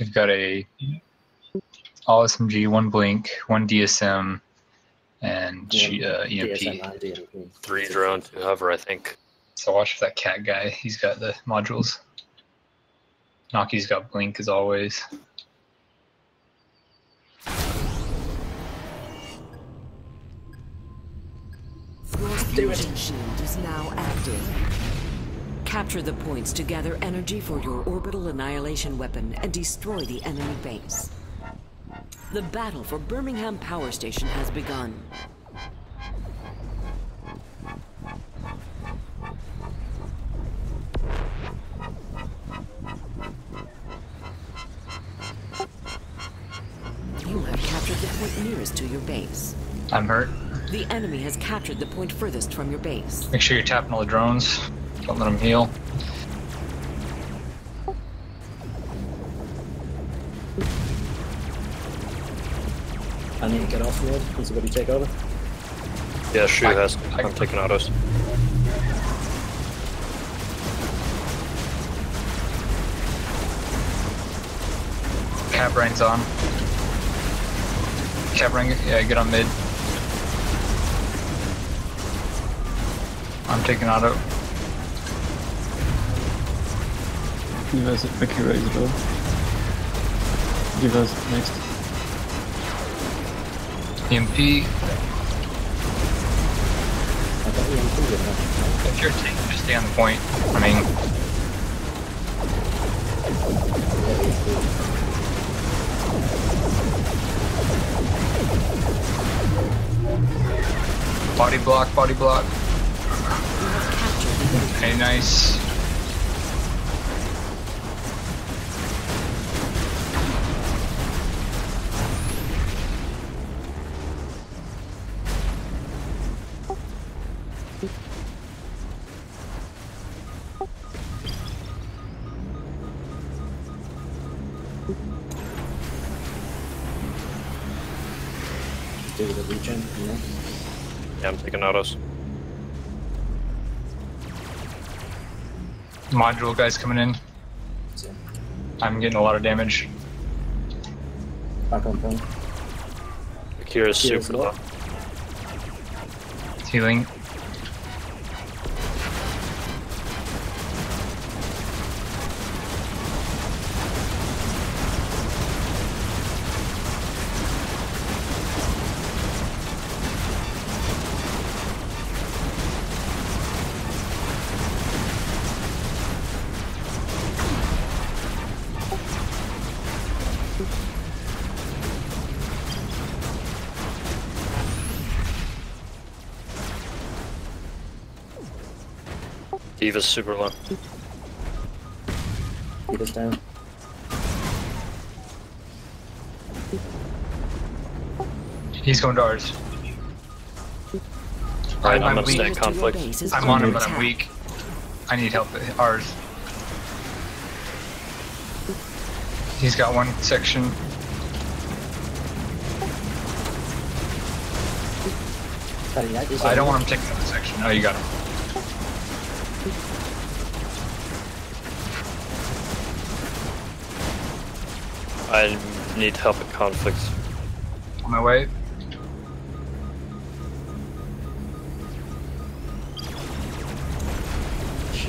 You've got a all SMG, one blink, one DSM, and G, uh, EMP. DSM DMP. Three drone, two hover, I think. So watch for that cat guy. He's got the modules. Naki's got blink as always. Your fusion shield is now active. Capture the points to gather energy for your orbital annihilation weapon and destroy the enemy base. The battle for Birmingham Power Station has begun. You have captured the point nearest to your base. I'm hurt. The enemy has captured the point furthest from your base. Make sure you're tapping all the drones. Don't let them heal. I need to get off mid. Can somebody take over? Yeah, Shu I- has. I- I'm taking autos. Cab rain's on. Cab rain, yeah, get on mid. I'm taking auto. Give us a Akira as well. Give us next. EMP. I got EMP with her. If you're taking, just stay on the point. I mean, body block, body block. Okay, nice. Taking autos. Module guys coming in. I'm getting a lot of damage. back on point. Akira's Akira's super low. low. Healing. Diva's super low. Keep us down. He's going to ours. Alright, I'm I'm weak. stay in Nearest to your conflict. I'm on him, but I'm weak. I need help at ours. He's got one section. Paddy, that is I don't want him taking another section. Oh, you got him. I need help at conflicts. On my way.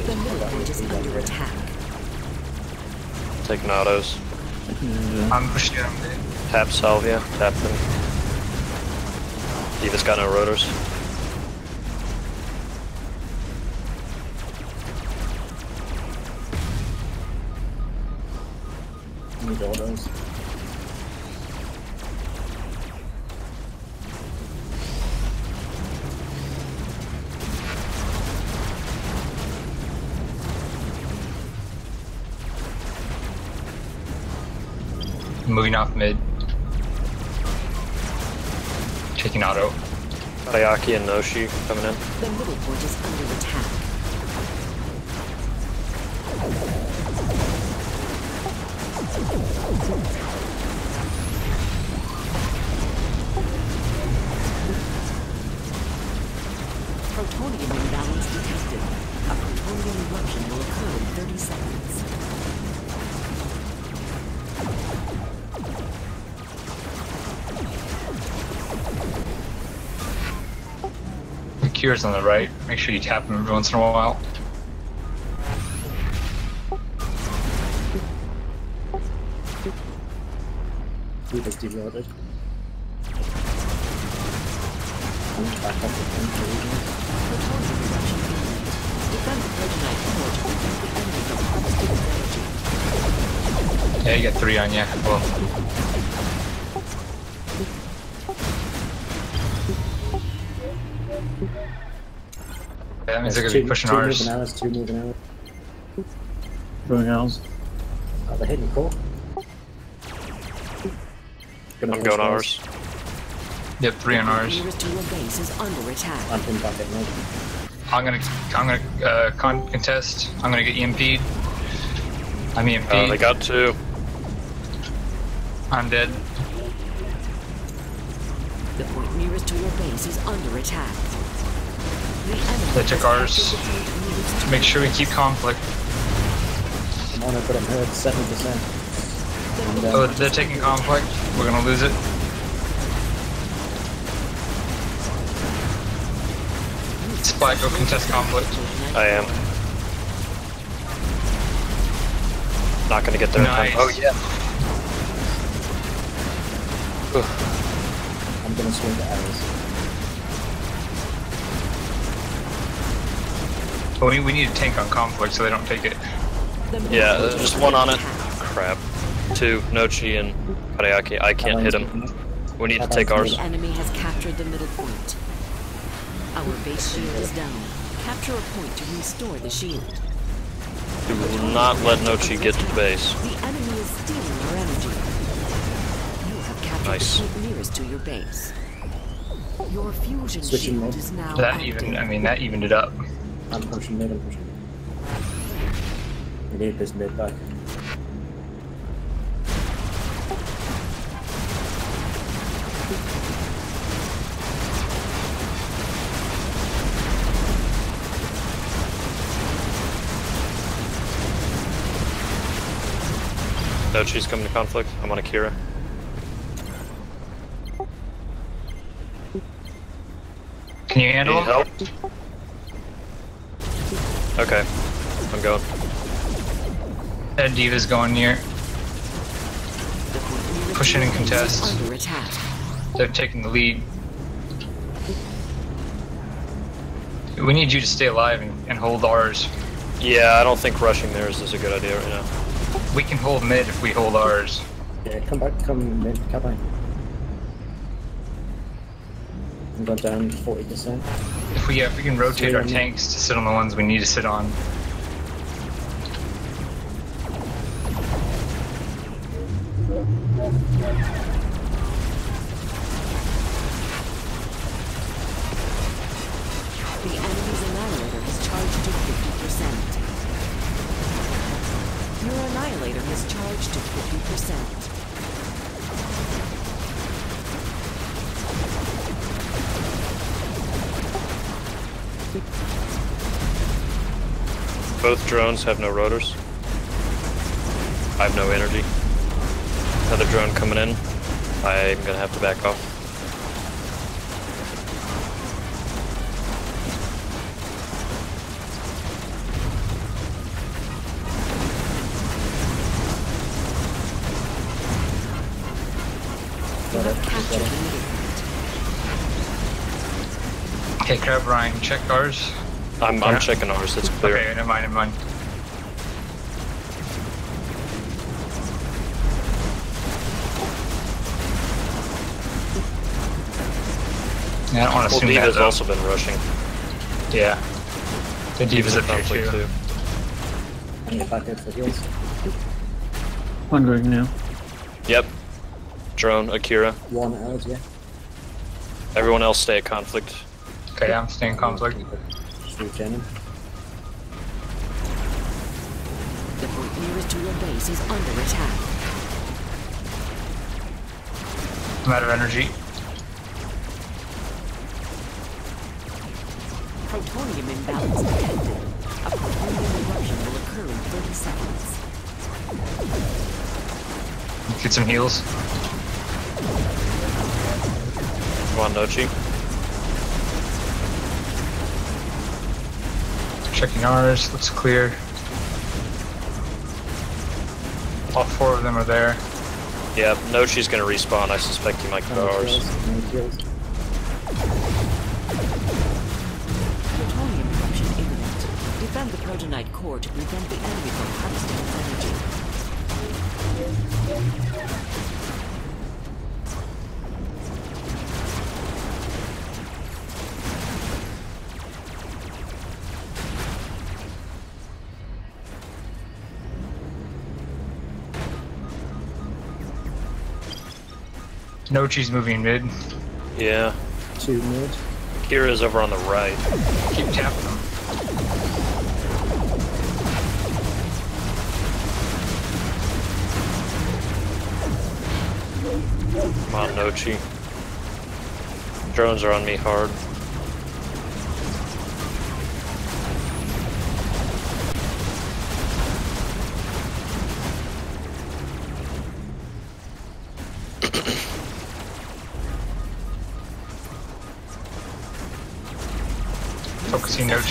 The middle point is under attack. Taking autos. Mm-hmm. I'm pushing him. Tap Salvia. Tap them. Diva's got no rotors. Need autos. Moving off mid. Taking auto. Ayaki and Noshi coming in. The middle point is under attack. Protonium imbalance detected. A protonium eruption will occur in 30 seconds. The cure's on the right. Make sure you tap him every once in a while. He was. I'm back up with him for regions. Defend the Protonite forge and prevent the enemy from harvesting energy. Yeah, you got three on you. Well, yeah, that means they're gonna be pushing two ours. moving arrows, two moving arrows. Throwing ours. Oh, they're hitting core. I'm going those. ours. Yep, three on ours. Nearest to your base is under attack. I'm pinned back at. I'm gonna, I'm gonna uh, con- contest. I'm gonna get EMP'd. I'm EMP'd. Uh, they got two. I'm dead. The point nearest to your base is under attack. The enemy They took ours. captured the point nearest to Make sure we keep conflict. I'm on it, but I'm hurt 7%. Uh, Oh, they're taking conflict. We're gonna lose it. Spy, go contest conflict. I am. Not gonna get there in Nice. time. Oh yeah. I'm gonna swing the arrows. But we, we need a tank on conflict so they don't take it. Yeah, there's just one on it. Crap. Two. Nochi and Kariaki. I can't hit him. We need to take ours. The enemy has captured the middle point. Our base shield is down. Capture a point to restore the shield. We will not let Nochi get to the base. The enemy is stealing our energy. You have captured Nice. the point nearest to your base. Your fusion Switching shield mode. is now That active. even, I mean, that evened it up. I'm pushing mid, I'm pushing mid. We need this mid back. Nochi's coming to conflict. I'm on Akira. Can you handle Need handle help? Okay. I'm going. That Diva's going near. The point nearest Push in and contest. Under attack. They're taking the lead. We need you to stay alive and, and hold ours. Yeah, I don't think rushing theirs is a good idea right now. We can hold mid if we hold ours. Yeah, come back, come mid, come back. I'm going down 40%. If we, uh, if we can rotate our Swing. tanks to sit on the ones we need to sit on. The Both drones have no rotors. I have no energy. Another drone coming in. I'm gonna have to back off. Okay, Crab Ryan, check ours. I'm, Yeah. I'm checking ours. It's clear. Okay, never mind, never mind. Yeah, I don't want to Well, assume that. Diva's though. also been rushing. Yeah. The Diva's in up here conflict too. I need back out for heals. One going now. Yep. Drone, Akira. One arrows, yeah. Everyone else stay at conflict. Okay, I'm staying conflict. Just regening. The point nearest to your base is under attack. I'm out of energy. Protonium imbalance detected. A protonium eruption will occur in 30 seconds. Get some heals. Come on, Nochi. Checking ours. Looks clear. All four of them are there. Yeah, no, she's gonna respawn. I suspect he might go ours. kills. Protonium eruption imminent. Defend the protonite core to prevent the enemy from harvesting its energy. Nochi's moving mid. Yeah, Two mid. Kira's over on the right. Keep tapping them. Come on, Nochi. Drones are on me hard.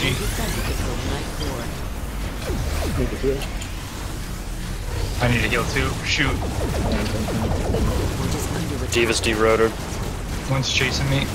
Focusing Nochi. Defended the protonite core. Need to heal. I need to heal too. Shoot. Point is under attack. Divas derotored. One's chasing me.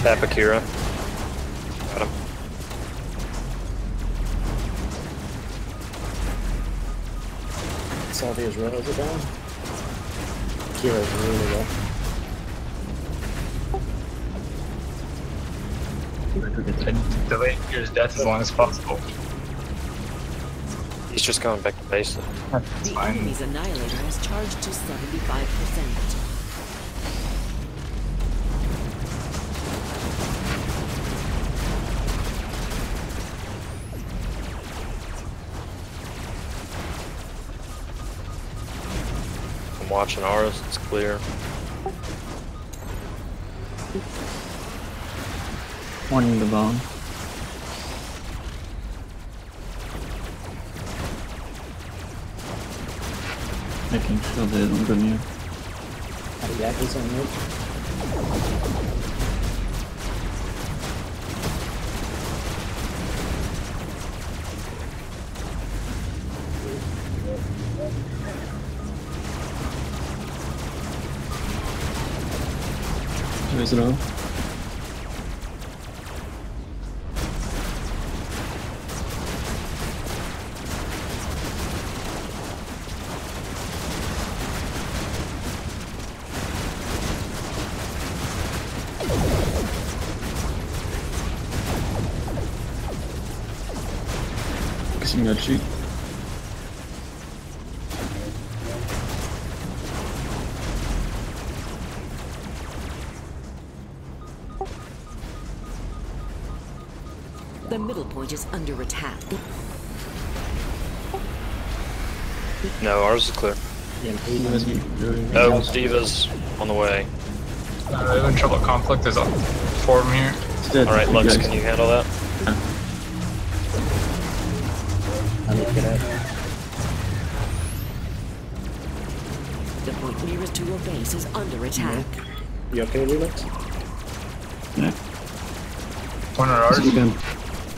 Tap Akira. Got him. Salvia's rails are down. Kira's really low. I delay Kira's death as long as possible. He's just going back to base. though. That's The fine. enemy's annihilator has charged to 75%. Watching ours. It's clear. One in the barn. Making sure they don't go near. Yaki's on mid. Raise it all. Focusing your cheek. The middle point is under attack. No, ours is clear. EMP. Where's me? No, Divas on the way. Uh, they're in trouble conflict. There's a four of them here. Alright, Lux, can you handle that? I need to get out. The point nearest to your base is under attack. You okay, Lux? Yeah. One are ours.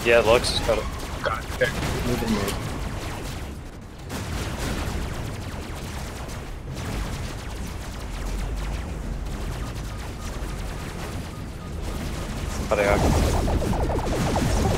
Yeah, Lux has got it. Got it. Okay. Moving mid. Somebody out.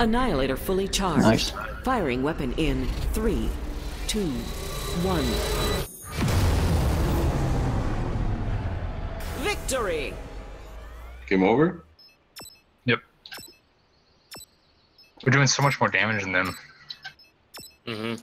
Annihilator fully charged. Nice. Firing weapon in three, two, one. Victory! Game over? Yep. We're doing so much more damage than them. Mm-hmm.